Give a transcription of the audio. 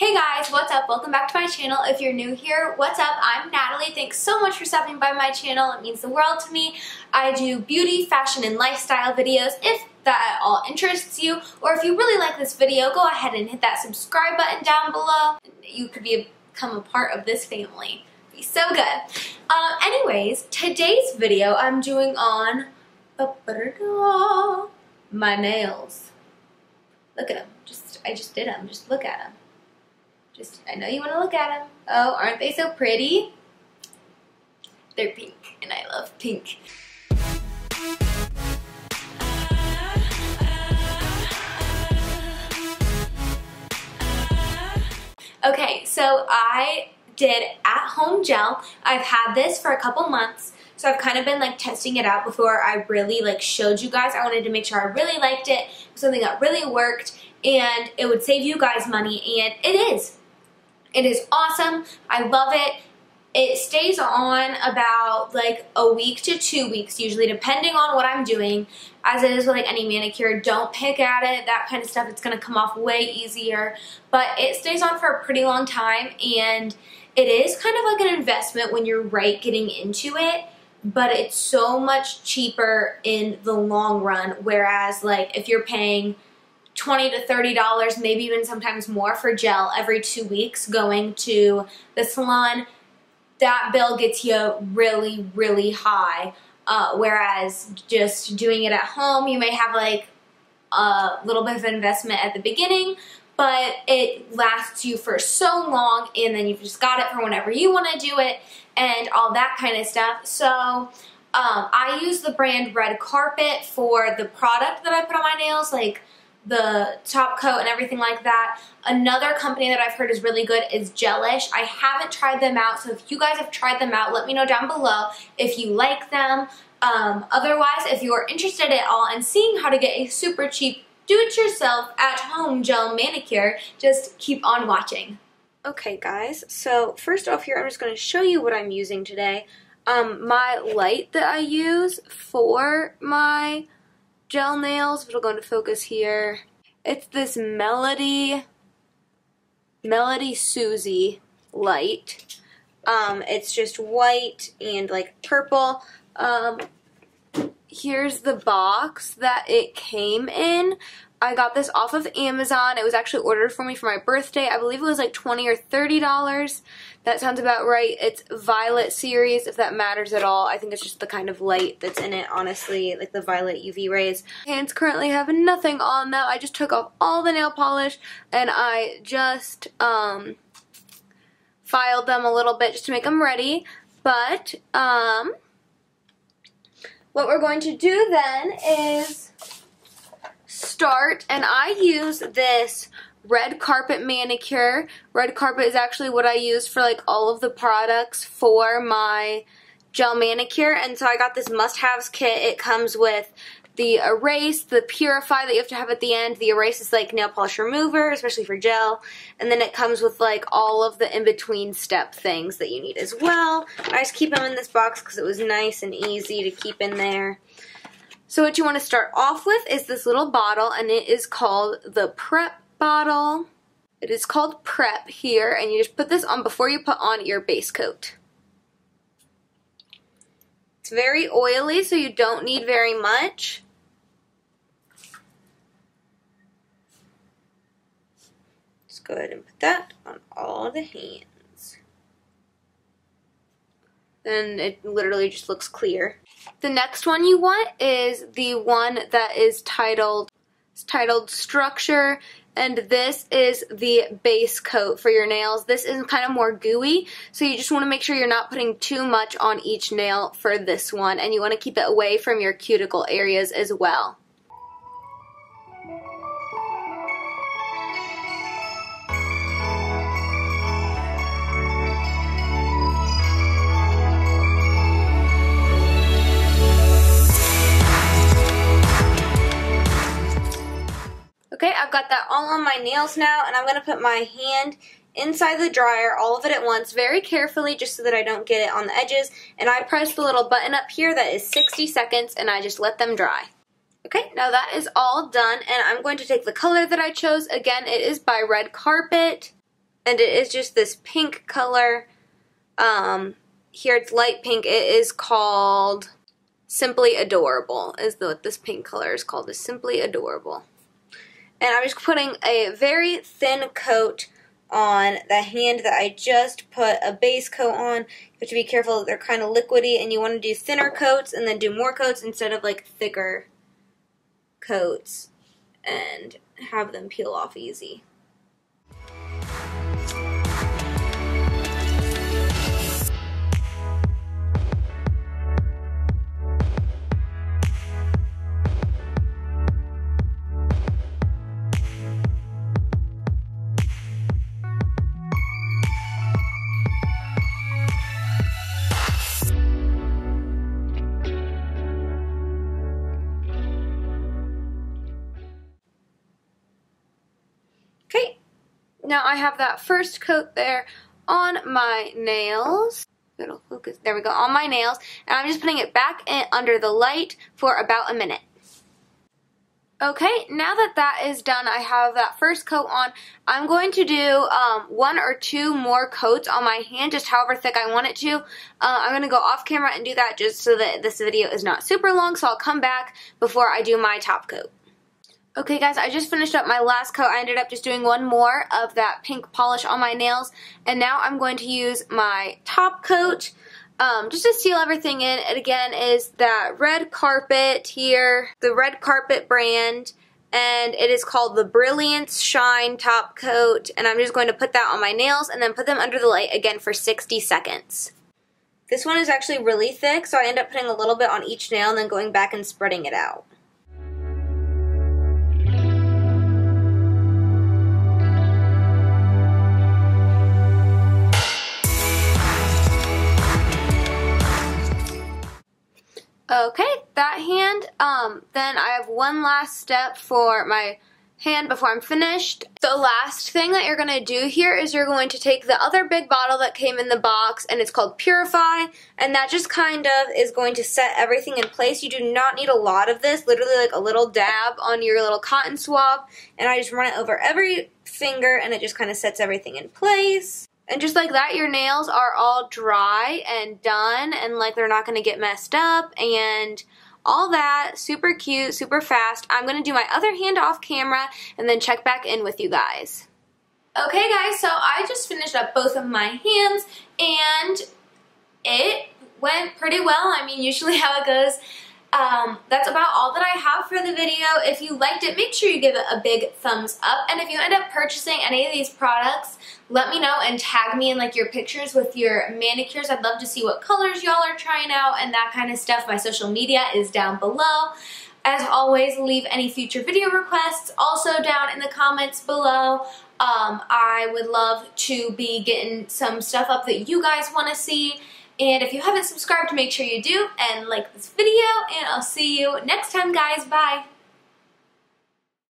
Hey guys, what's up? Welcome back to my channel. If you're new here, what's up? I'm Natalie. Thanks so much for stopping by my channel. It means the world to me. I do beauty, fashion, and lifestyle videos. If that at all interests you, or if you really like this video, go ahead and hit that subscribe button down below. You could become a part of this family. Be so good. Uh, anyways, today's video I'm doing on my nails. Look at them. Just I just did them. Just look at them. Just, I know you want to look at them. Oh, aren't they so pretty? They're pink, and I love pink. Okay, so I did at-home gel. I've had this for a couple months, so I've kind of been like testing it out before I really like showed you guys. I wanted to make sure I really liked it, something that really worked, and it would save you guys money, and it is. It is awesome. I love it. It stays on about like a week to two weeks usually depending on what I'm doing. As it is with like any manicure, don't pick at it, that kind of stuff. It's going to come off way easier. But it stays on for a pretty long time and it is kind of like an investment when you're right getting into it but it's so much cheaper in the long run whereas like if you're paying 20 to 30 dollars maybe even sometimes more for gel every two weeks going to the salon. That bill gets you really really high. Uh, whereas just doing it at home you may have like a little bit of investment at the beginning but it lasts you for so long and then you've just got it for whenever you want to do it and all that kind of stuff. So um, I use the brand Red Carpet for the product that I put on my nails like the top coat and everything like that. Another company that I've heard is really good is Gelish. I haven't tried them out, so if you guys have tried them out, let me know down below if you like them. Um, otherwise, if you're interested at all in seeing how to get a super cheap do-it-yourself at-home gel manicure, just keep on watching. Okay guys, so first off here I'm just going to show you what I'm using today. Um, my light that I use for my gel nails, which will go into focus here. It's this Melody, Melody Susie light. Um, it's just white and like purple. Um, here's the box that it came in. I got this off of Amazon. It was actually ordered for me for my birthday. I believe it was like 20 or $30. That sounds about right. It's Violet series, if that matters at all. I think it's just the kind of light that's in it, honestly, like the violet UV rays. Hands currently have nothing on them. I just took off all the nail polish and I just um, filed them a little bit just to make them ready. But um, what we're going to do then is start and I use this red carpet manicure. Red carpet is actually what I use for like all of the products for my gel manicure and so I got this must-haves kit. It comes with the erase, the purify that you have to have at the end. The erase is like nail polish remover, especially for gel. And then it comes with like all of the in-between step things that you need as well. I just keep them in this box because it was nice and easy to keep in there. So what you want to start off with is this little bottle and it is called the Prep bottle. It is called Prep here and you just put this on before you put on your base coat. It's very oily so you don't need very much. Just go ahead and put that on all the hands. Then it literally just looks clear. The next one you want is the one that is titled titled Structure and this is the base coat for your nails. This is kind of more gooey, so you just want to make sure you're not putting too much on each nail for this one, and you want to keep it away from your cuticle areas as well. All on my nails now, and I'm going to put my hand inside the dryer, all of it at once, very carefully, just so that I don't get it on the edges. And I press the little button up here that is 60 seconds, and I just let them dry. Okay, now that is all done, and I'm going to take the color that I chose. Again, it is by Red Carpet. and it is just this pink color. Um, here it's light pink. It is called Simply Adorable is what this pink color is called. Is Simply Adorable. And I'm just putting a very thin coat on the hand that I just put a base coat on. You have to be careful that they're kind of liquidy and you want to do thinner coats and then do more coats instead of like thicker coats and have them peel off easy. Now I have that first coat there on my nails. It'll focus. There we go, on my nails. And I'm just putting it back in under the light for about a minute. Okay, now that that is done, I have that first coat on. I'm going to do um, one or two more coats on my hand, just however thick I want it to. Uh, I'm going to go off camera and do that just so that this video is not super long, so I'll come back before I do my top coat. Okay guys, I just finished up my last coat. I ended up just doing one more of that pink polish on my nails. And now I'm going to use my top coat um, just to seal everything in. It again is that red carpet here, the red carpet brand. And it is called the Brilliance Shine Top Coat. And I'm just going to put that on my nails and then put them under the light again for 60 seconds. This one is actually really thick, so I end up putting a little bit on each nail and then going back and spreading it out. Okay, that hand, um, then I have one last step for my hand before I'm finished. The last thing that you're going to do here is you're going to take the other big bottle that came in the box and it's called Purify and that just kind of is going to set everything in place. You do not need a lot of this, literally like a little dab on your little cotton swab and I just run it over every finger and it just kind of sets everything in place. And just like that, your nails are all dry and done and like they're not going to get messed up and all that. Super cute, super fast. I'm going to do my other hand off camera and then check back in with you guys. Okay guys, so I just finished up both of my hands and it went pretty well. I mean, usually how it goes um, that's about all that I have for the video. If you liked it, make sure you give it a big thumbs up. And if you end up purchasing any of these products, let me know and tag me in like your pictures with your manicures. I'd love to see what colors y'all are trying out and that kind of stuff. My social media is down below. As always, leave any future video requests also down in the comments below. Um, I would love to be getting some stuff up that you guys want to see. And if you haven't subscribed, make sure you do and like this video. And I'll see you next time, guys. Bye.